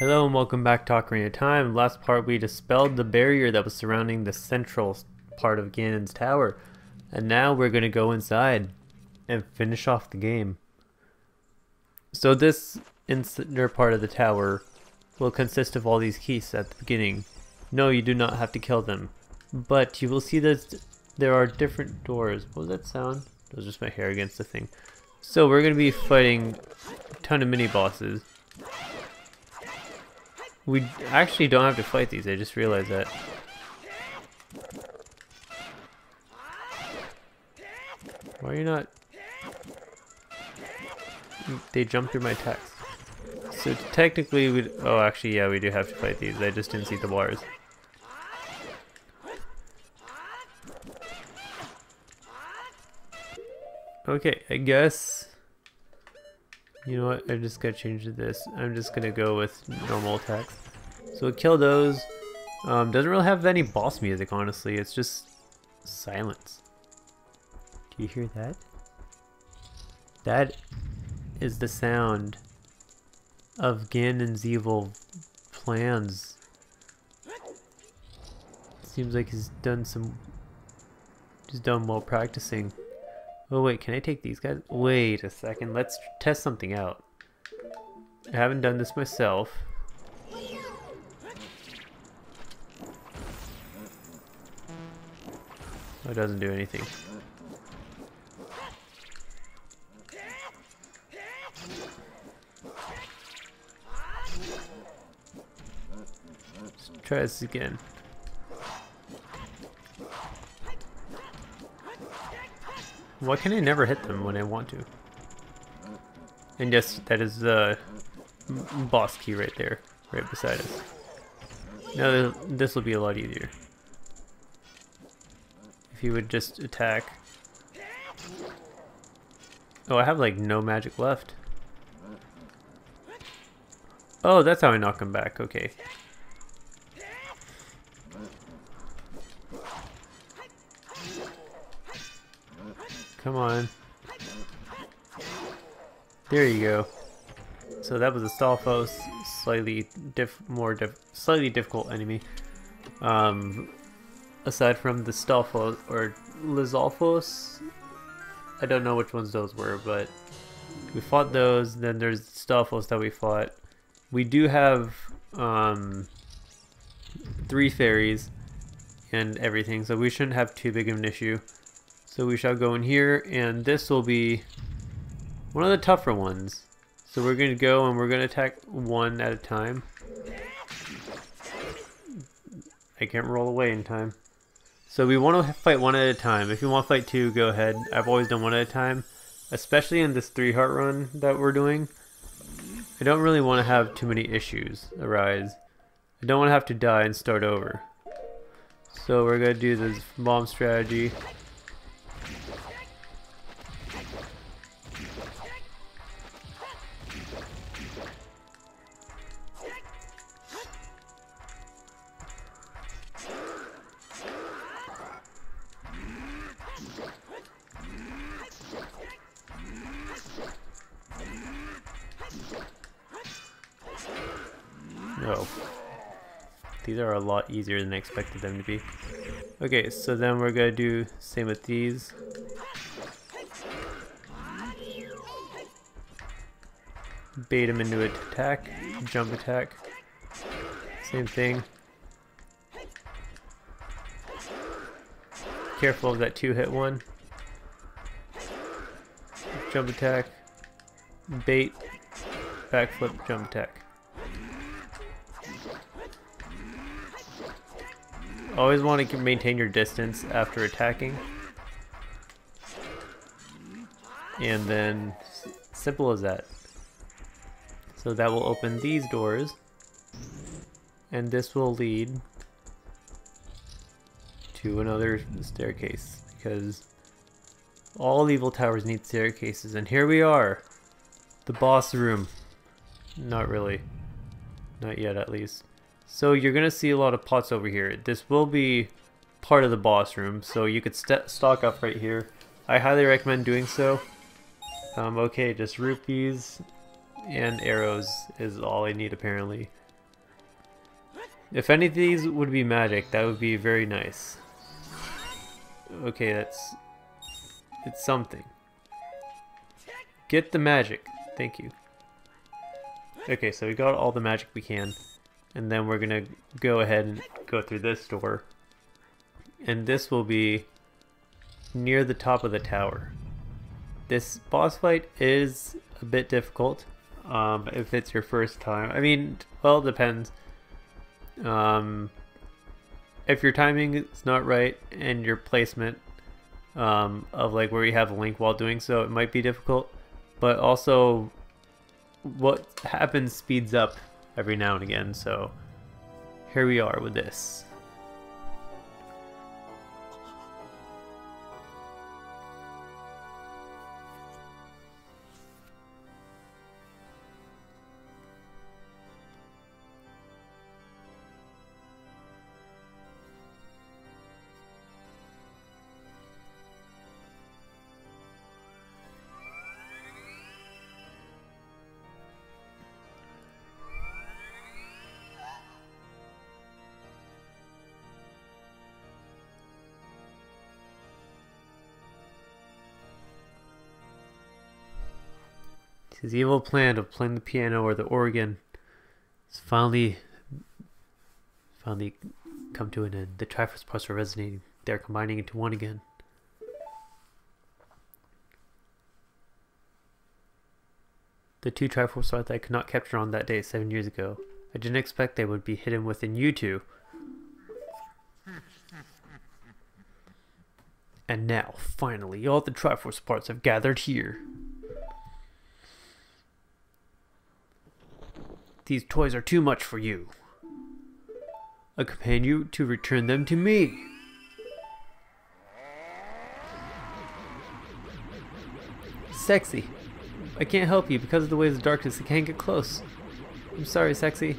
Hello and welcome back to Ocarina of Time. Last part we dispelled the barrier that was surrounding the central part of Ganon's tower. And now we're going to go inside and finish off the game. So this inner part of the tower will consist of all these keys at the beginning. No, you do not have to kill them. But you will see that there are different doors. What was that sound? It was just my hair against the thing. So we're going to be fighting a ton of mini bosses. We actually don't have to fight these, I just realized that. Why are you not... They jumped through my text. So technically we... Oh, actually, yeah, we do have to fight these. I just didn't see the bars. Okay, I guess... You know what, I'm just gonna change this. I'm just gonna go with normal attacks. So kill those. Um, doesn't really have any boss music, honestly. It's just silence. Do you hear that? That is the sound of Ganon's evil plans. Seems like he's done some... He's done well practicing. Oh wait, can I take these guys? Wait a second, let's test something out. I haven't done this myself. Oh, it doesn't do anything. Let's try this again. Why can I never hit them when I want to? And yes, that is the boss key right there, right beside us. Now this will be a lot easier. If you would just attack. Oh, I have like no magic left. Oh, that's how I knock him back, okay. Come on. There you go. So that was a Stalfos, slightly diff more diff slightly difficult enemy. Um, aside from the Stalfos or Lizalfos, I don't know which ones those were, but we fought those. Then there's Stalfos that we fought. We do have um, three fairies and everything, so we shouldn't have too big of an issue. So we shall go in here, and this will be one of the tougher ones. So we're going to go and we're going to attack one at a time. I can't roll away in time. So we want to fight one at a time. If you want to fight two, go ahead. I've always done one at a time. Especially in this three heart run that we're doing. I don't really want to have too many issues arise. I don't want to have to die and start over. So we're going to do this bomb strategy. No. These are a lot easier than I expected them to be. Okay, so then we're gonna do same with these. Bait them into a attack, jump attack. Same thing. Careful of that two hit one. Jump attack. Bait. Backflip, jump attack. Always want to maintain your distance after attacking. And then, simple as that. So that will open these doors. And this will lead to another staircase. Because all evil towers need staircases. And here we are. The boss room. Not really. Not yet, at least. So you're going to see a lot of pots over here. This will be part of the boss room, so you could stock up right here. I highly recommend doing so. Um, okay, just rupees and arrows is all I need apparently. If any of these would be magic, that would be very nice. Okay, that's... It's something. Get the magic. Thank you. Okay, so we got all the magic we can. And then we're gonna go ahead and go through this door. And this will be near the top of the tower. This boss fight is a bit difficult um, if it's your first time. I mean, well, it depends. Um, if your timing is not right and your placement um, of like where you have a link while doing so, it might be difficult. But also, what happens speeds up every now and again. So here we are with this. His evil plan of playing the piano or the organ has finally, finally come to an end. The Triforce parts are resonating. They're combining into one again. The two Triforce parts I could not capture on that day seven years ago. I didn't expect they would be hidden within you two. And now, finally, all the Triforce parts have gathered here. These toys are too much for you. I command you to return them to me. Sexy. I can't help you because of the ways of darkness. I can't get close. I'm sorry, Sexy.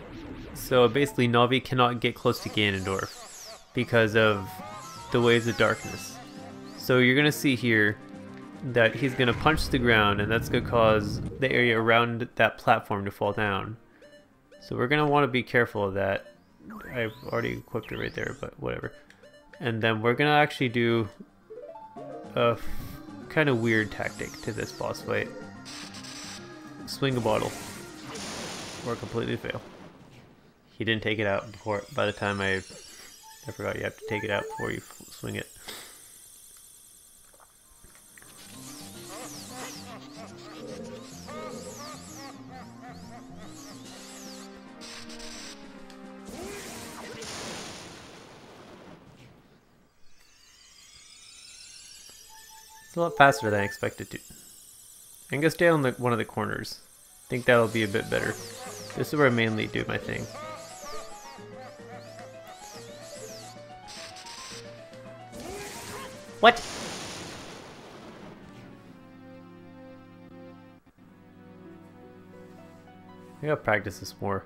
So basically, Navi cannot get close to Ganondorf because of the ways of darkness. So you're gonna see here that he's gonna punch the ground, and that's gonna cause the area around that platform to fall down. So we're going to want to be careful of that. I've already equipped it right there, but whatever. And then we're going to actually do a kind of weird tactic to this boss fight. Swing a bottle. Or completely fail. He didn't take it out before, by the time I, I forgot you have to take it out before you swing it. It's a lot faster than I expected to. I'm gonna stay on the, one of the corners. I think that'll be a bit better. This is where I mainly do my thing. What? I gotta practice this more.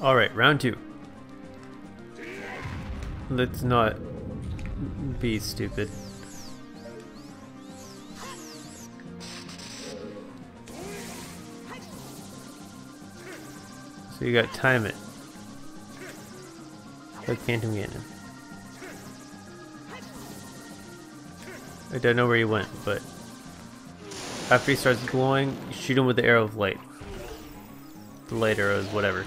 Alright, round two. Let's not be stupid. So you got time it. Like Phantom Ganon. I don't know where he went, but after he starts glowing, shoot him with the arrow of light. The light arrows, whatever.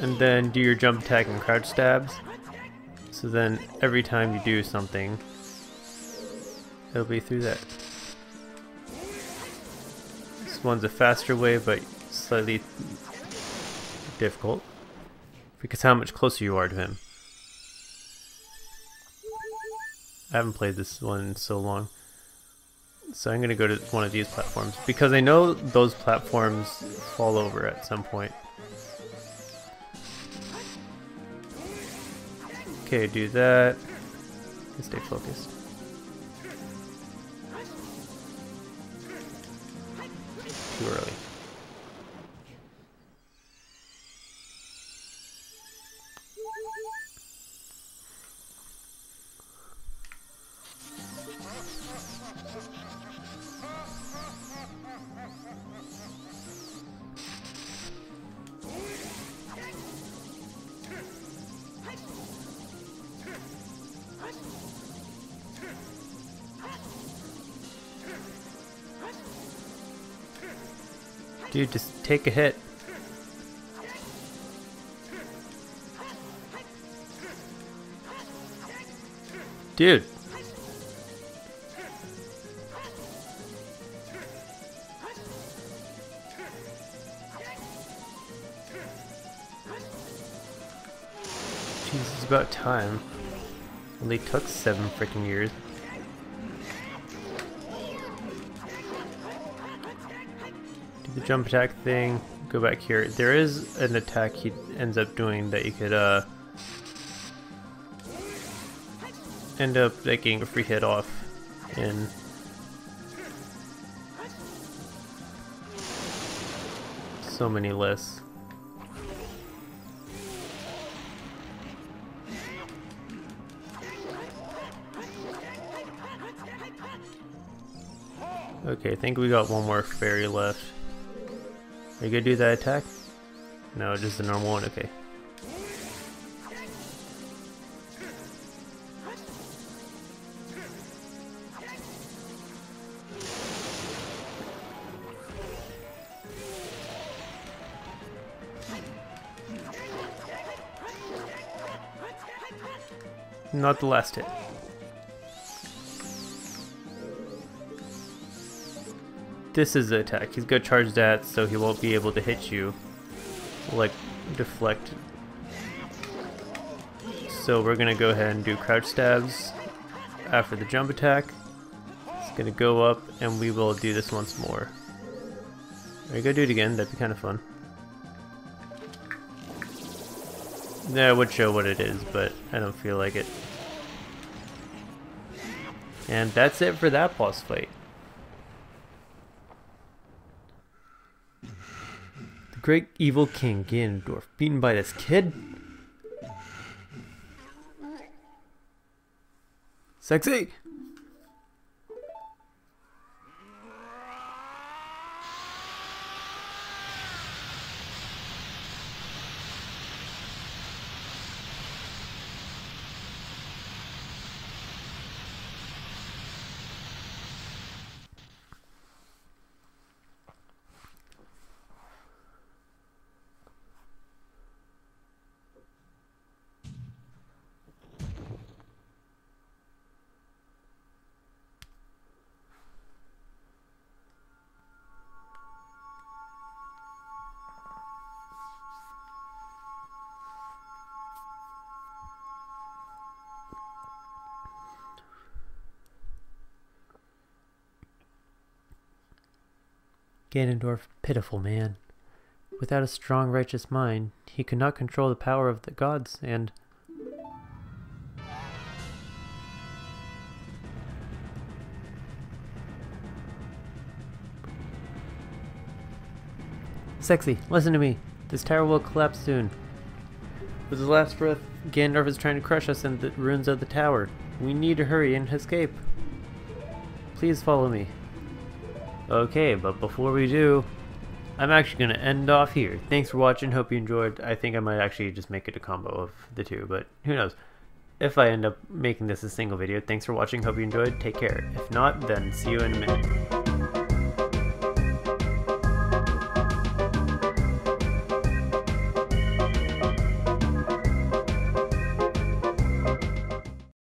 And then do your jump attack and crouch stabs. So then every time you do something, it'll be through that. This one's a faster way, but slightly difficult. Because how much closer you are to him. I haven't played this one in so long. So I'm going to go to one of these platforms. Because I know those platforms fall over at some point. Okay, do that. And Stay focused. Too early. Dude, just take a hit. Dude. Jesus, about time. Only took seven freaking years. The jump attack thing, go back here. There is an attack he ends up doing that you could uh end up like getting a free hit off in so many lists. Okay, I think we got one more fairy left. Are you gonna do that attack? No, just the normal one, okay. Not the last hit. This is the attack. He's gonna charge that so he won't be able to hit you. Like, deflect. So we're gonna go ahead and do crouch stabs after the jump attack. It's gonna go up and we will do this once more. Are you gonna do it again? That'd be kind of fun. Yeah, I would show what it is, but I don't feel like it. And that's it for that boss fight. Great evil king Ganondorf beaten by this kid? Sexy! Ganondorf, pitiful man. Without a strong righteous mind, he could not control the power of the gods, and... Sexy, listen to me. This tower will collapse soon. With his last breath, Ganondorf is trying to crush us in the ruins of the tower. We need to hurry and escape. Please follow me. Okay, but before we do, I'm actually going to end off here. Thanks for watching. Hope you enjoyed. I think I might actually just make it a combo of the two, but who knows. If I end up making this a single video, thanks for watching. Hope you enjoyed. Take care. If not, then see you in a minute.